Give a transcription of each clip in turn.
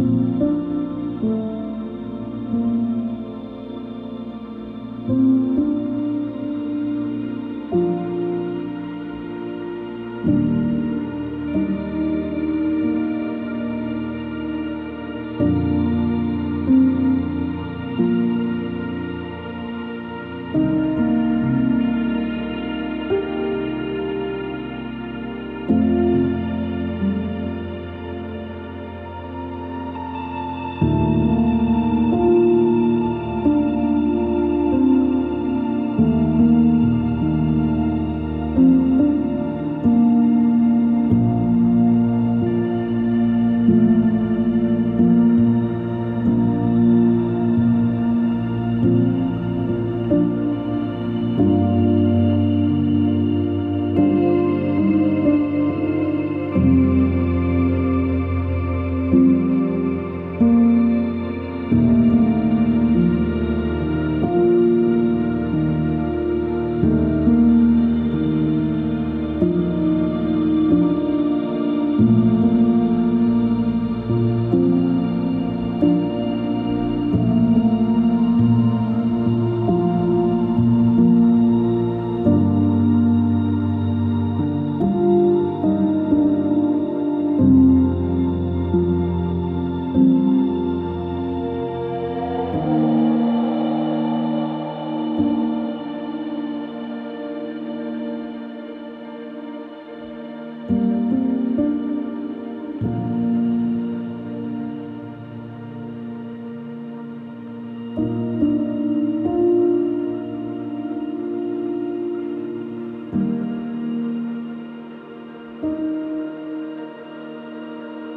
Música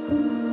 Música